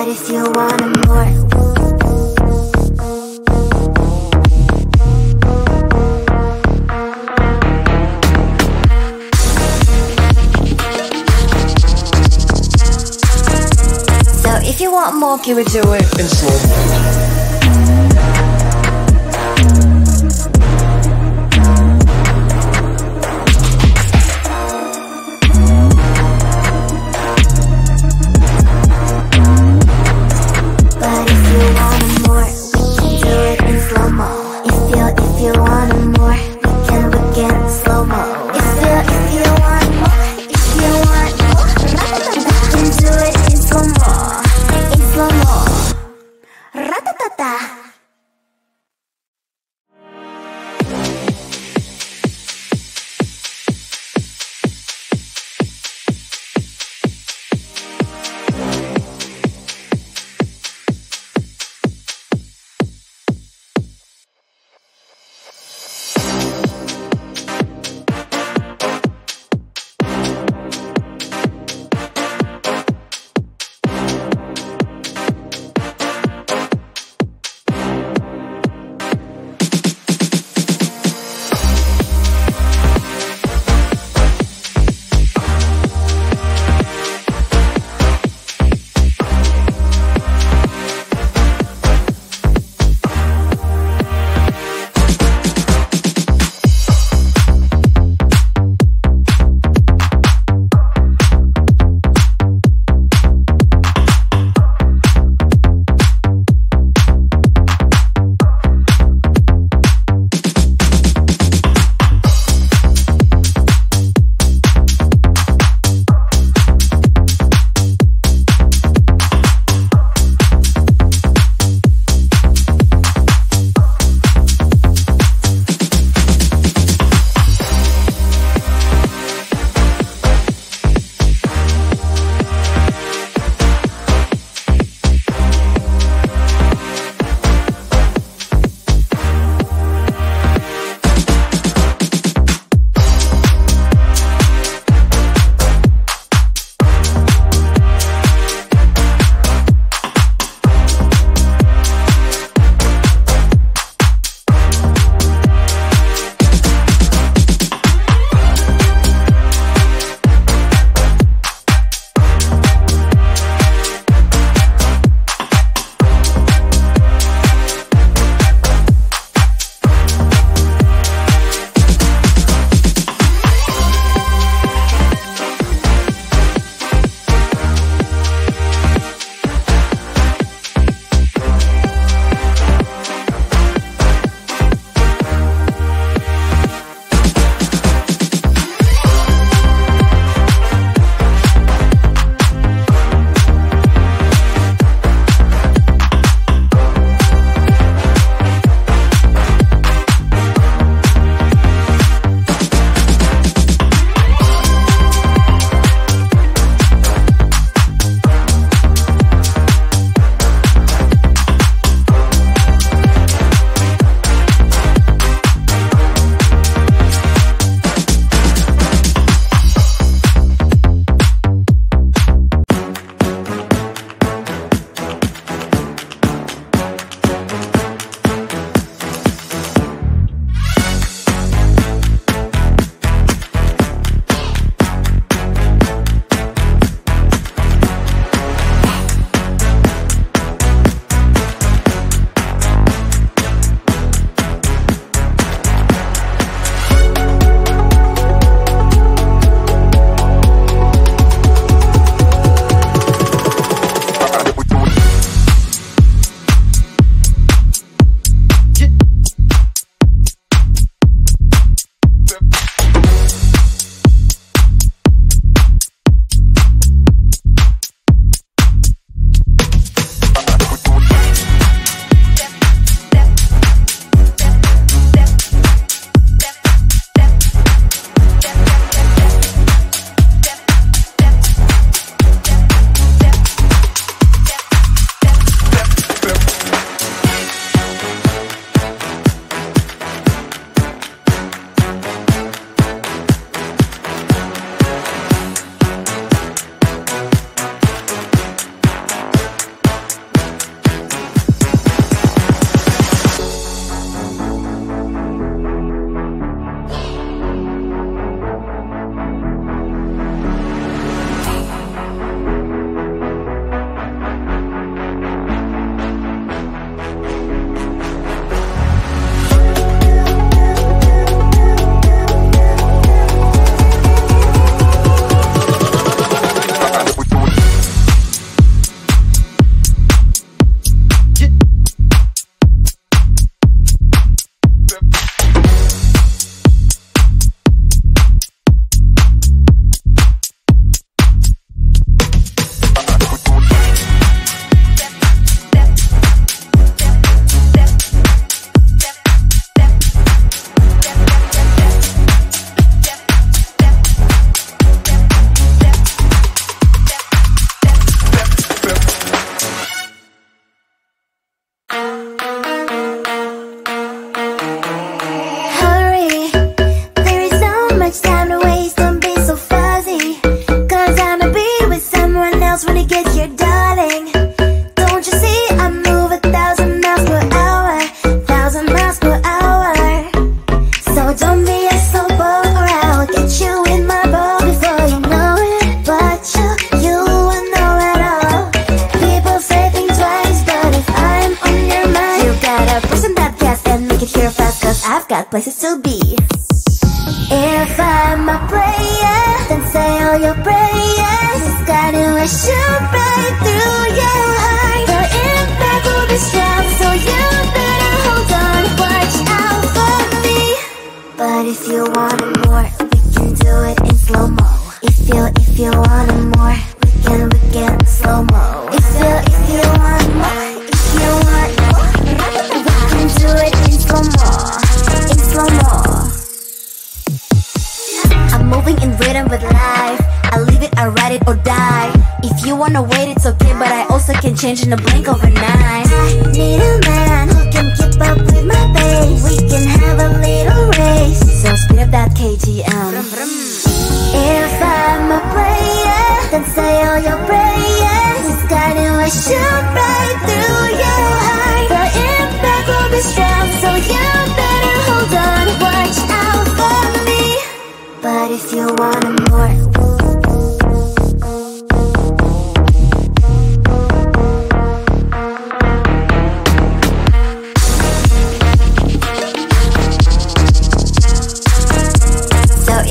But if you want more. If you want more, give it to it in slow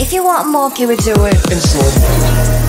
If you want more, give it to it. Slow.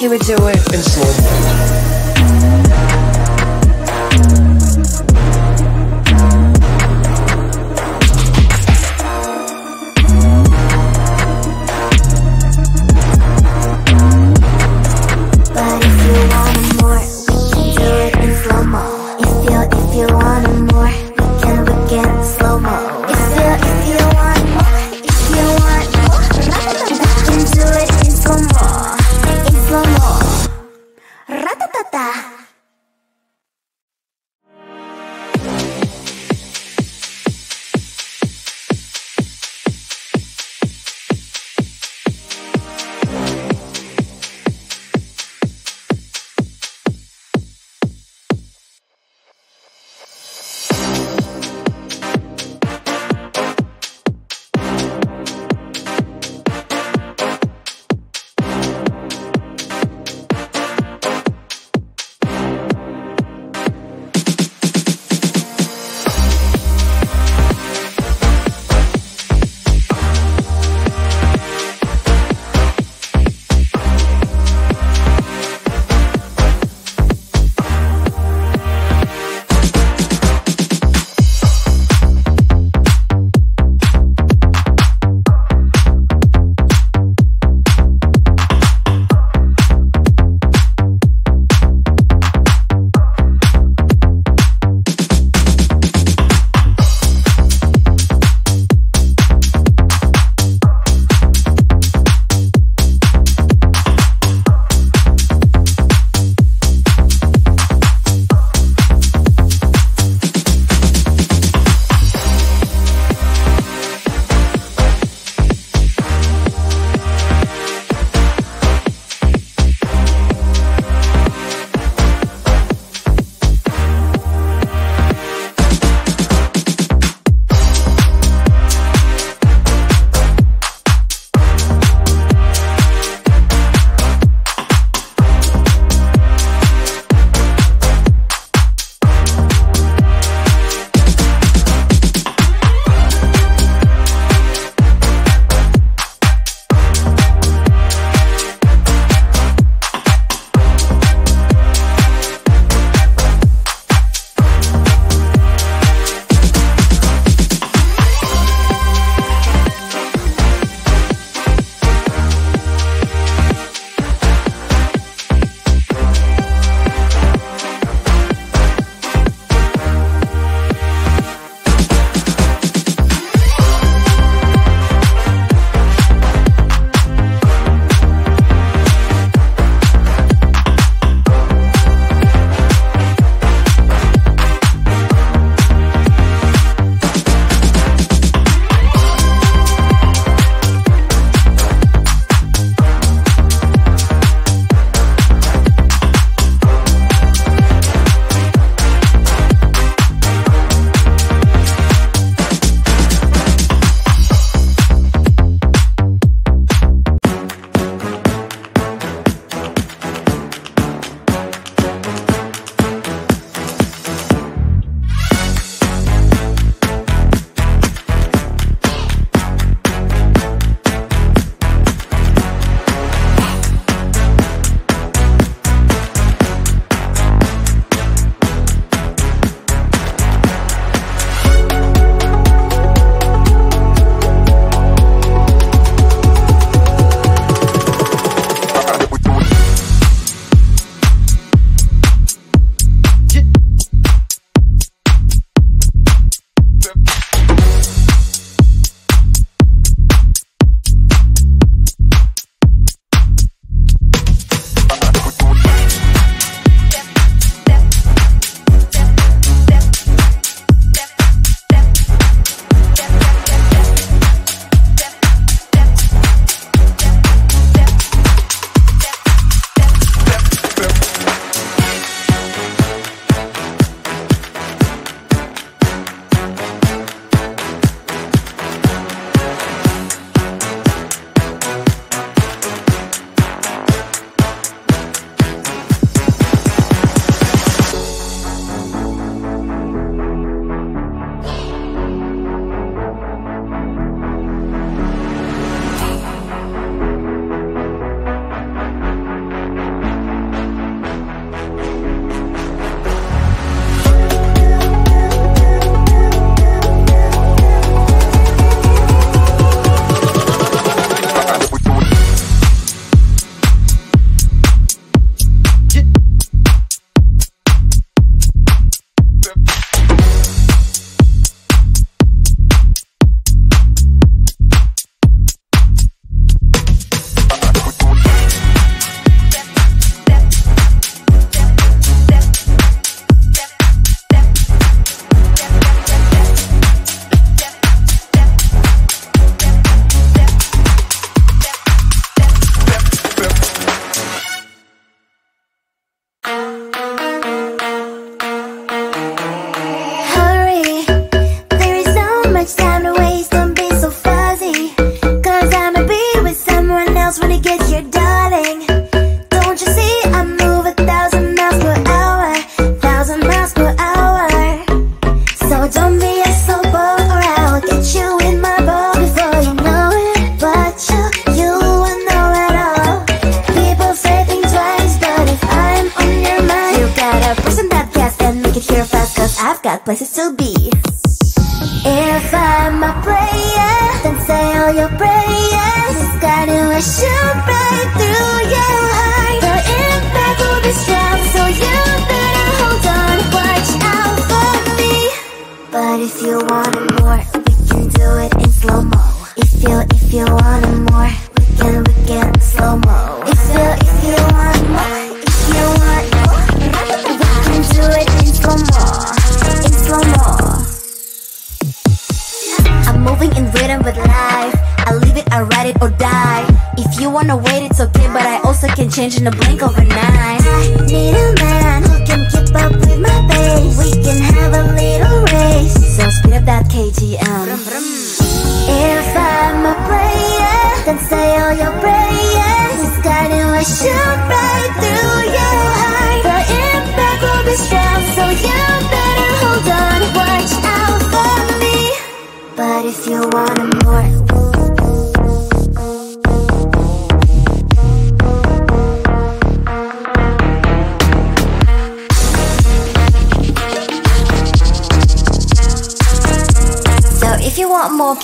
More, we do it? in slow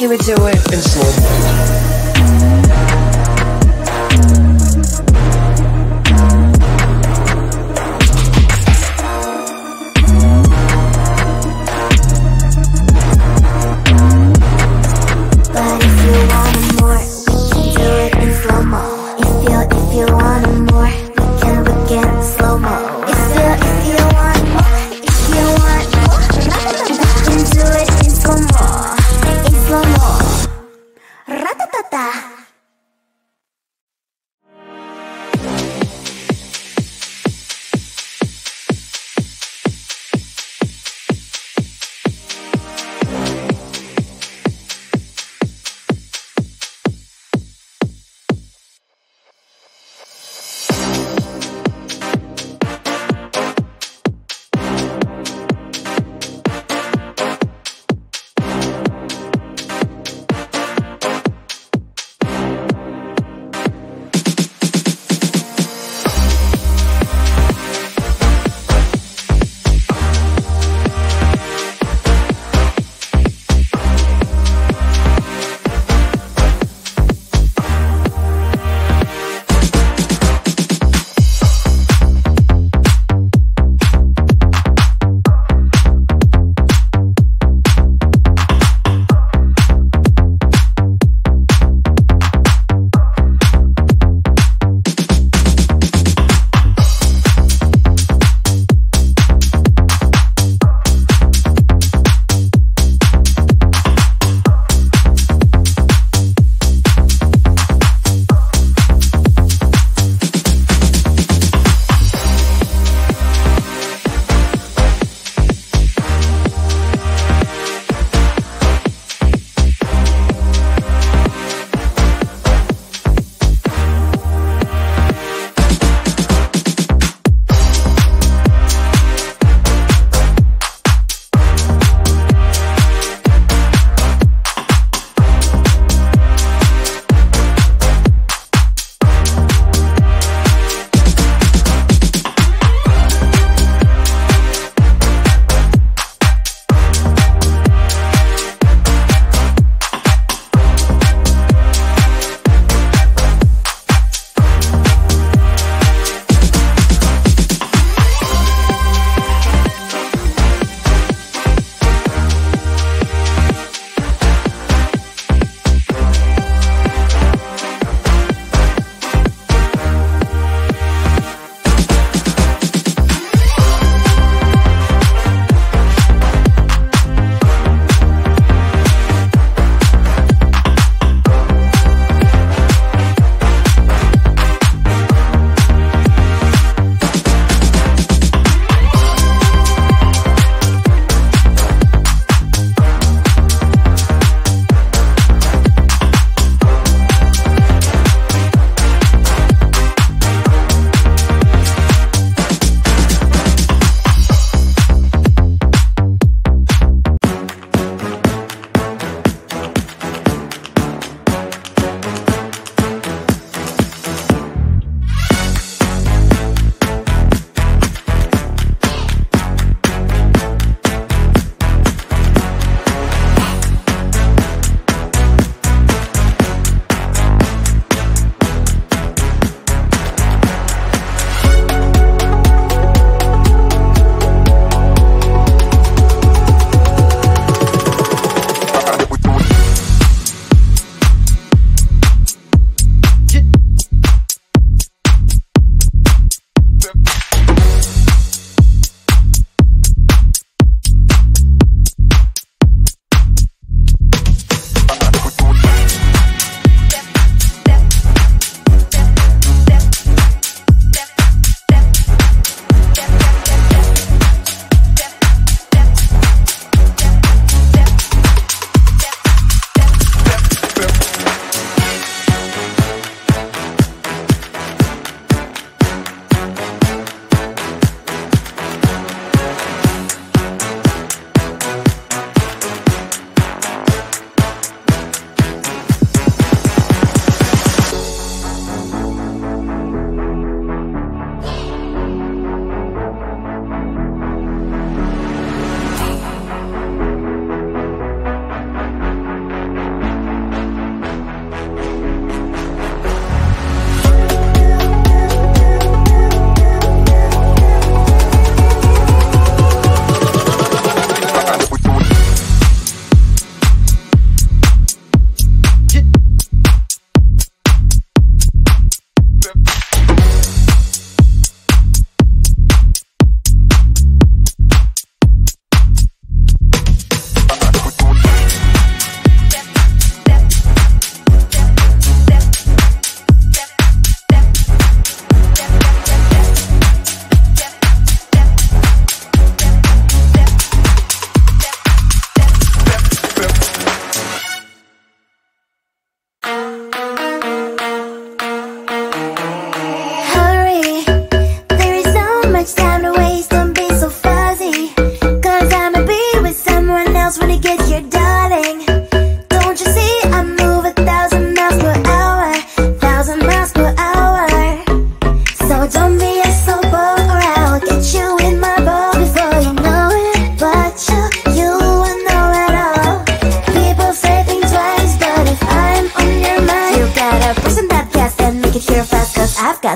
it. More, we can do it in slow mo. If you if you want more, can we slow mo.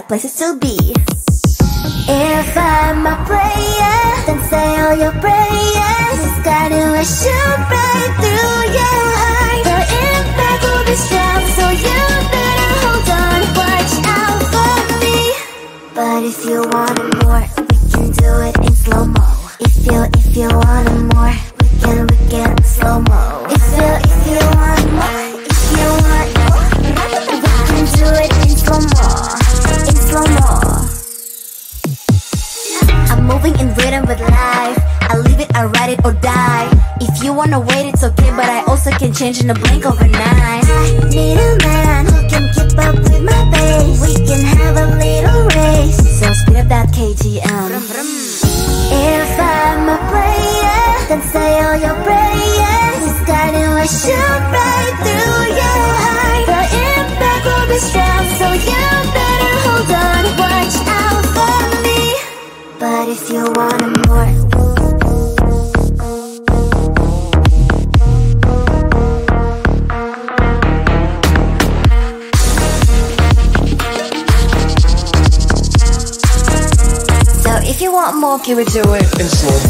Places to be. Rocky would do it. Slow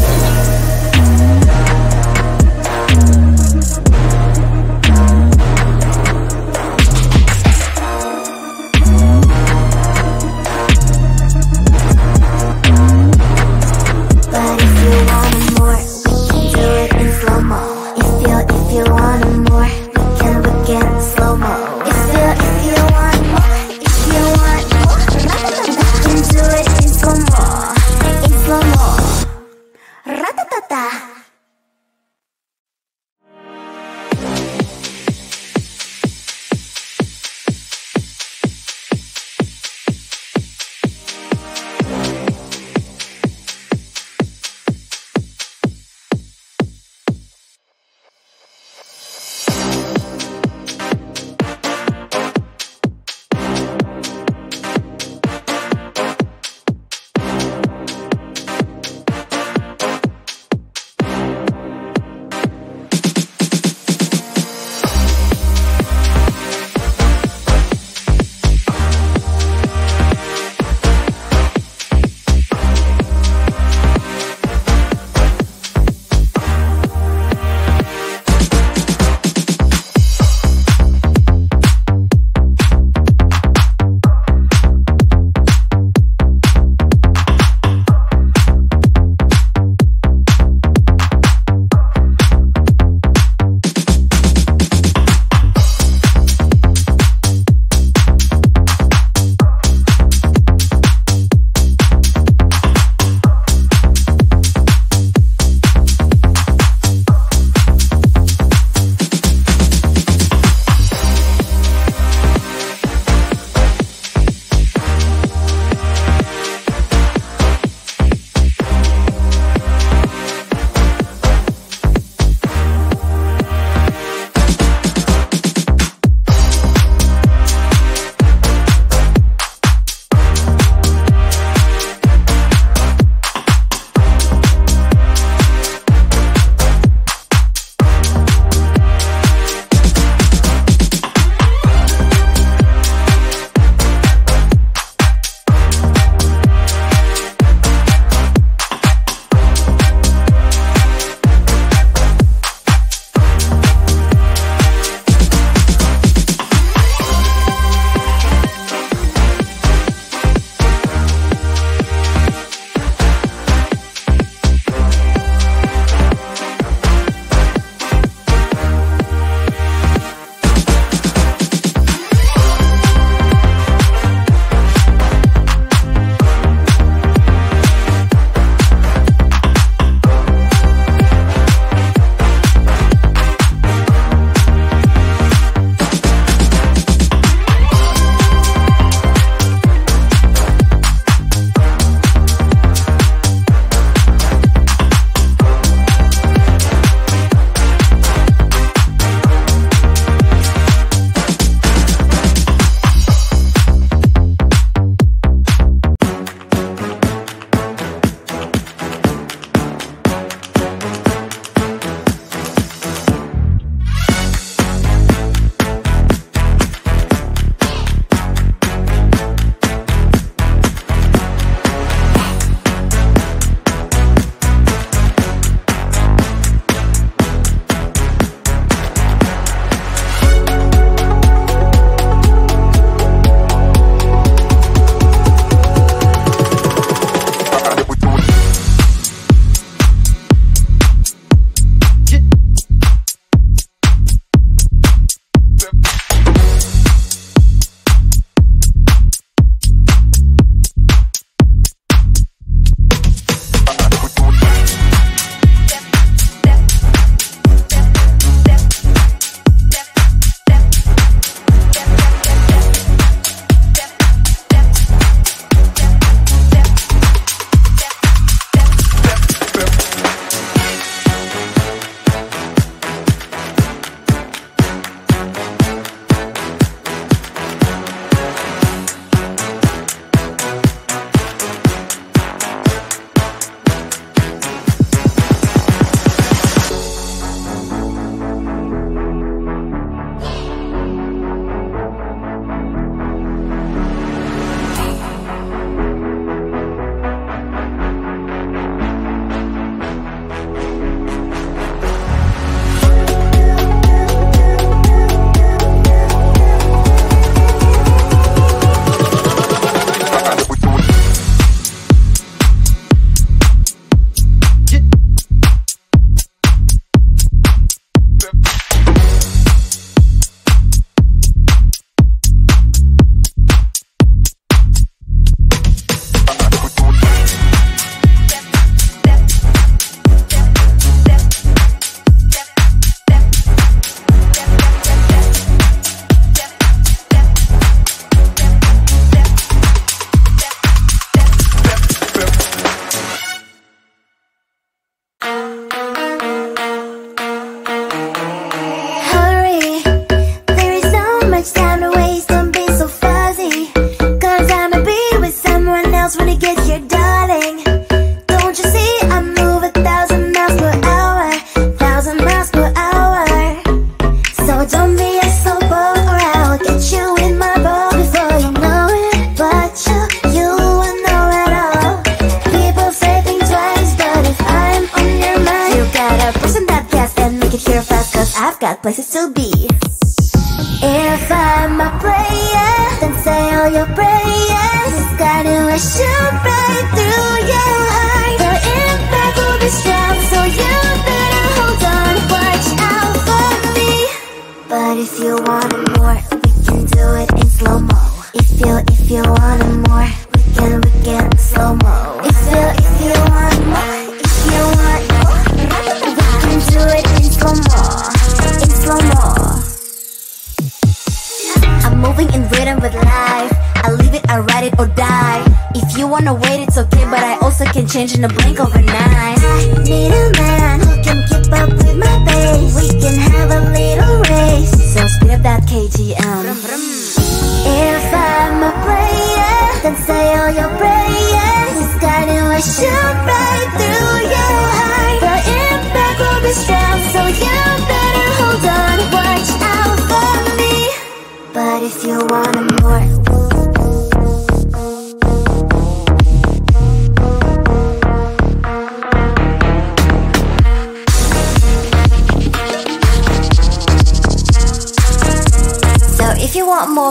Changing the blink overnight.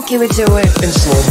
Can we do it? in slow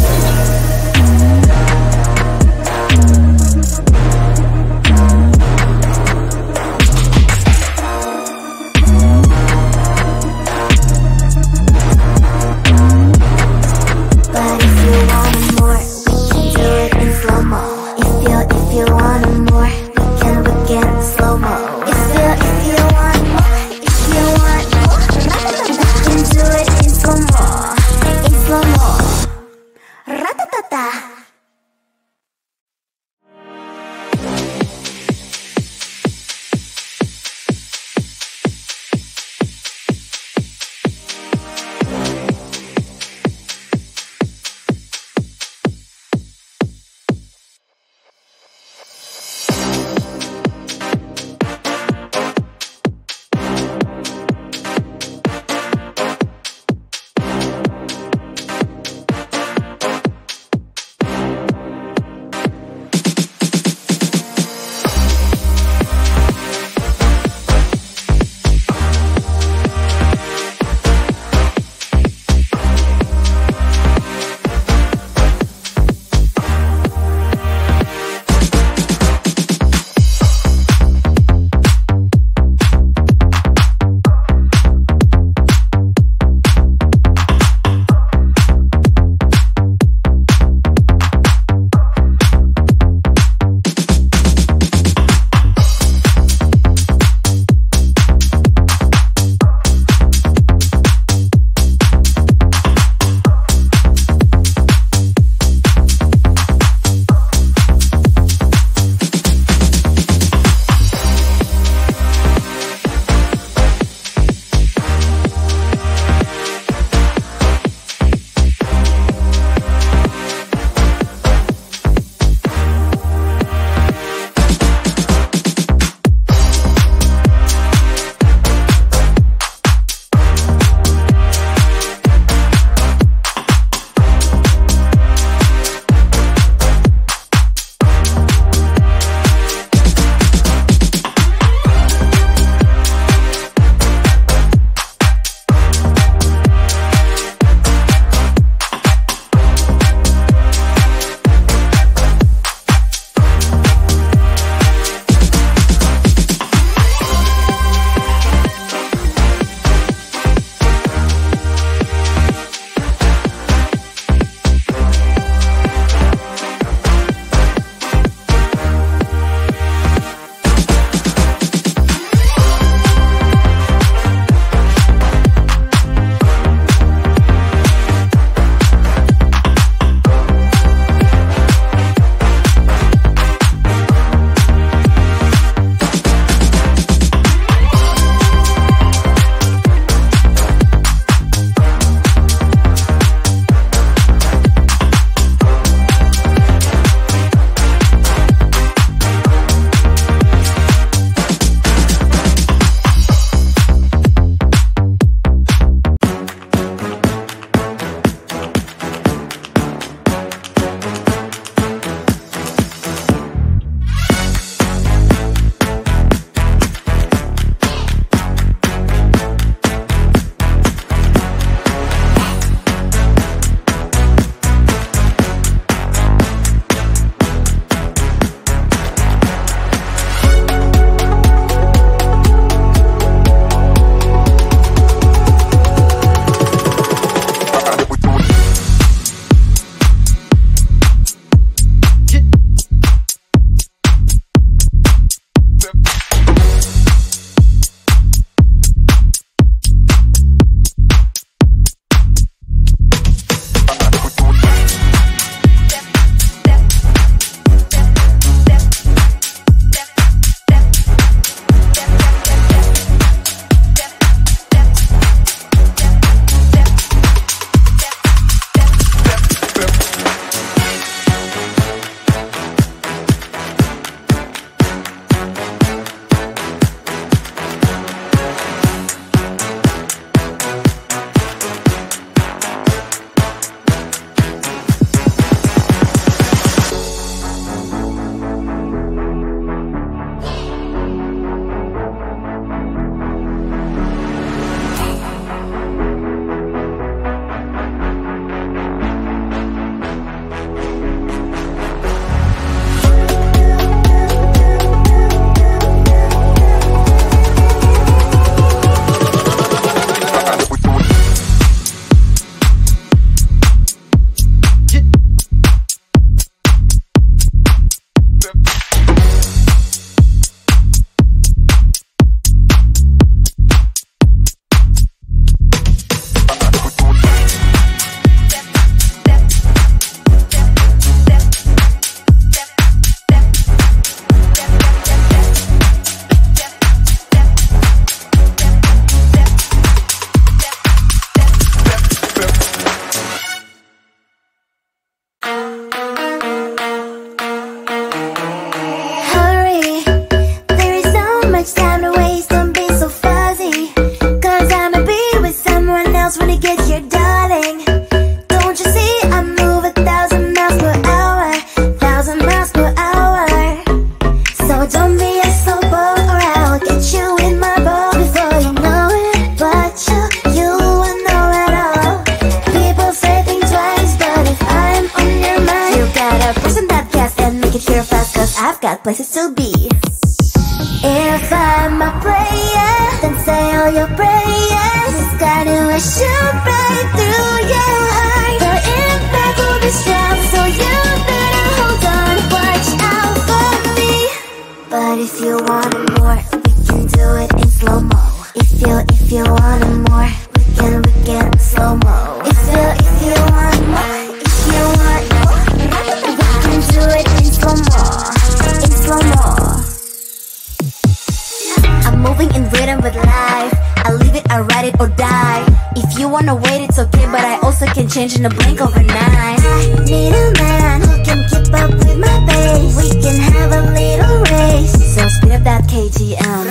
can change in a blink overnight Need a man who can keep up with my pace. We can have a little race. So speed up that KTM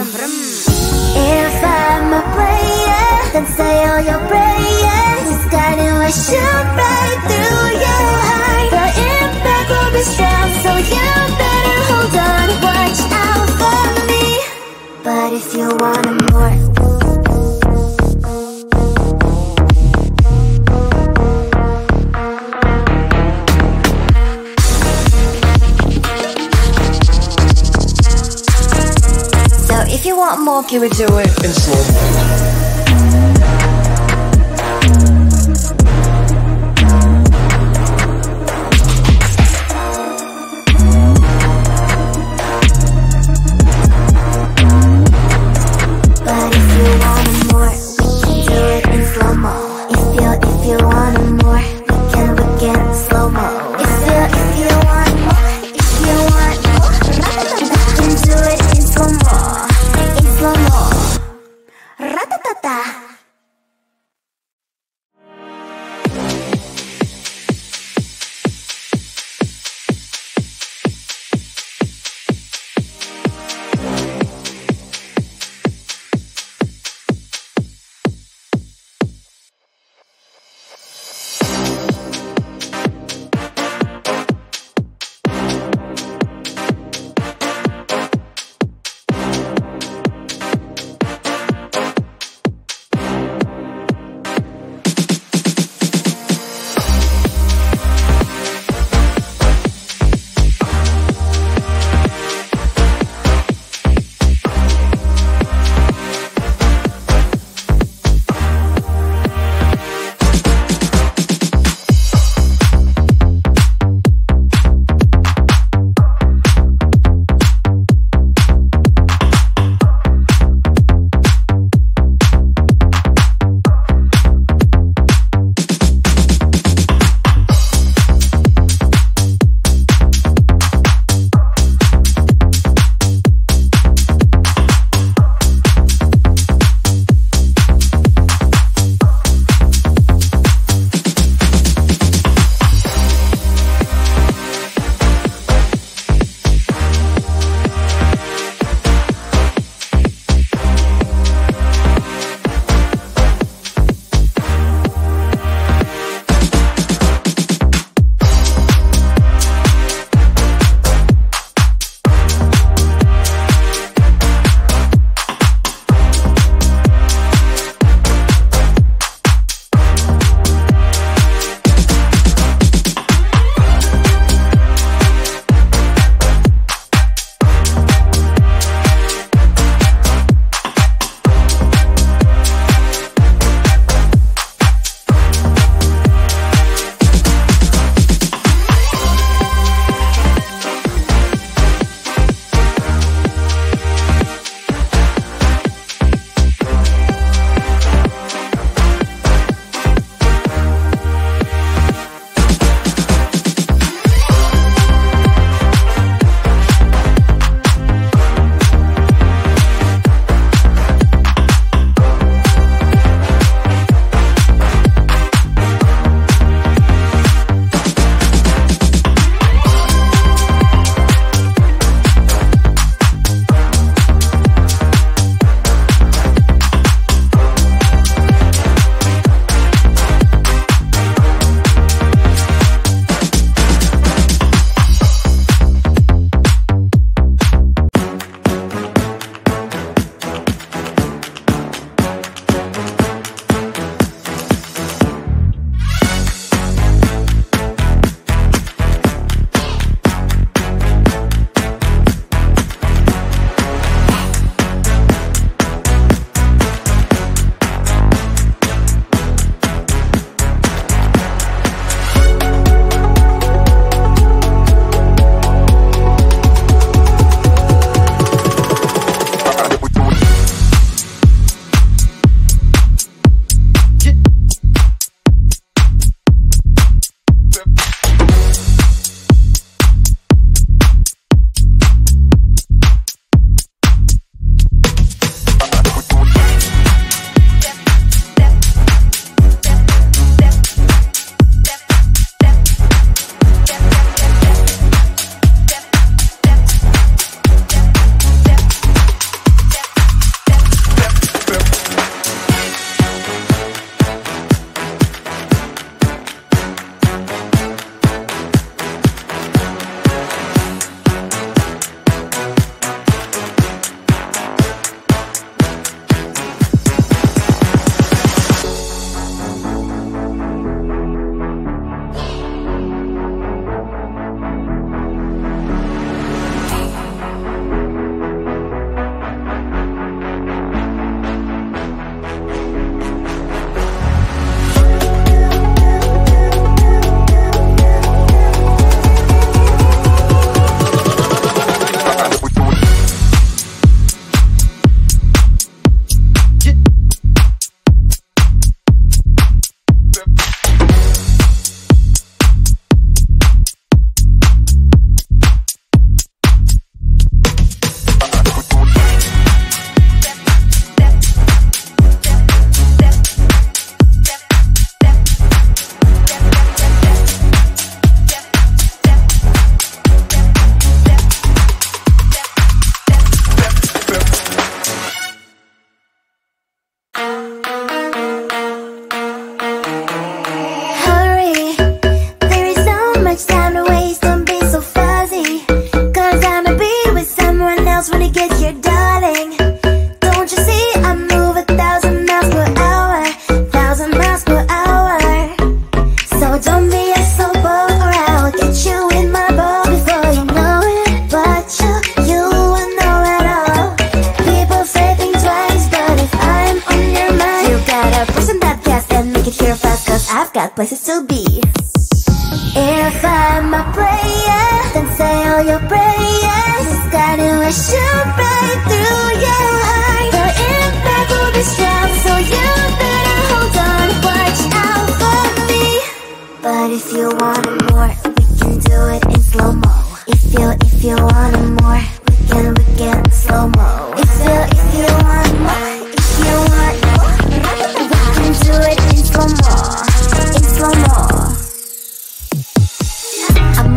If I'm a player Then say all your prayers. This guiding will shoot right through your heart. The impact will be strong So you better hold on. Watch out for me. But if you wanna you would do it. In slow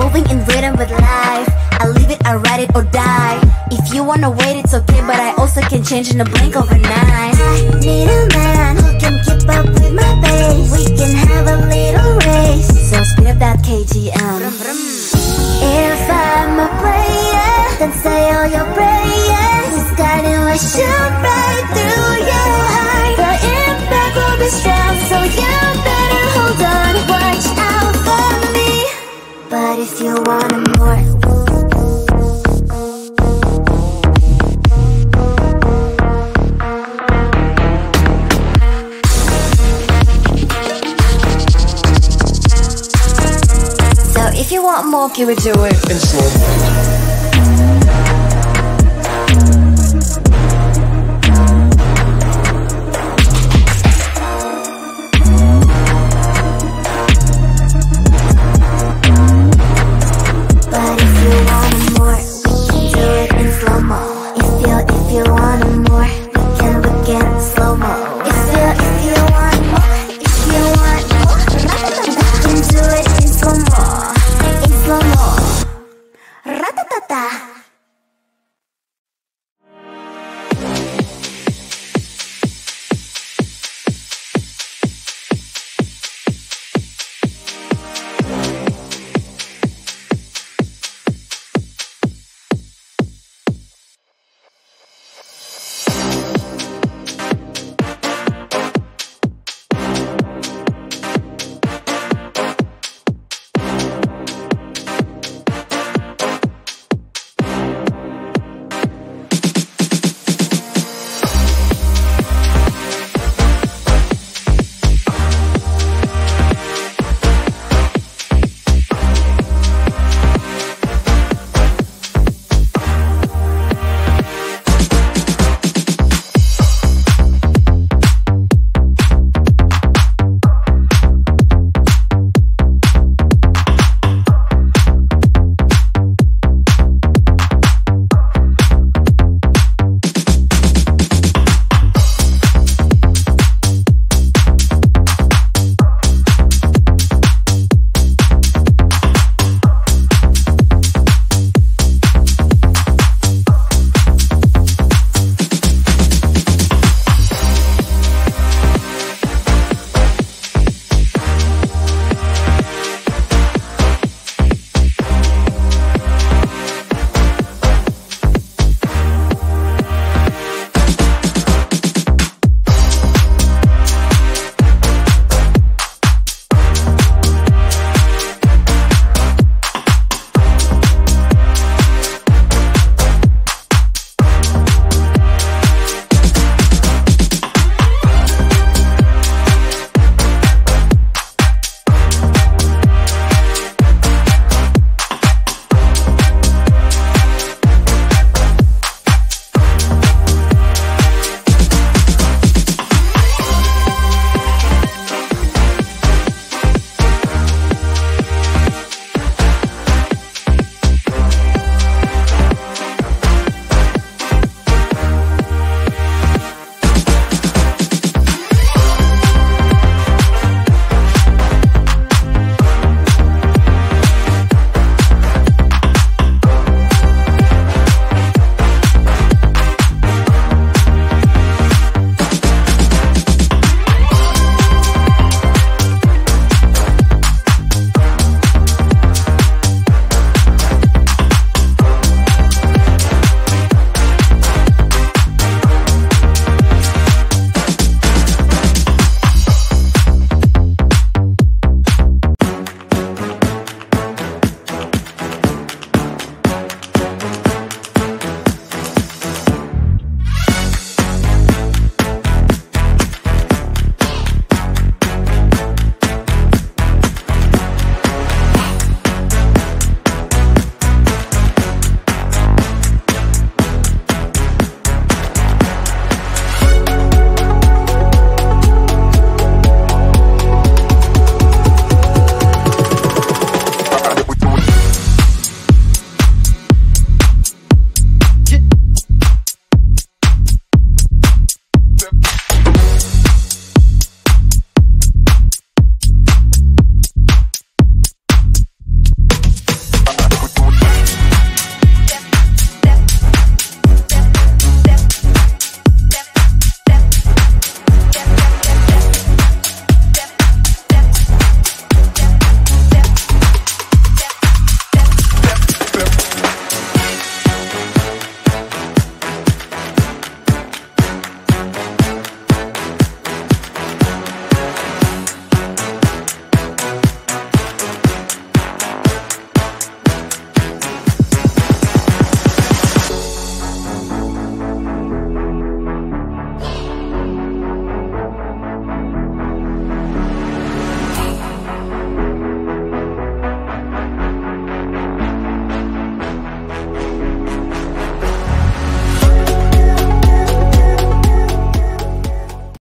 moving in rhythm with life. I live it, I ride it or die. If you wanna wait, it's okay, but I also can change in a blink of overnight. I need a man who can keep up with my pace. We can have a little race. So speed up that KTM. If I'm a prayer, then say all your prayers. It's gonna shoot right through your heart. The impact will be strong, so you better But if you want more, so if you want more, Can we do it in slow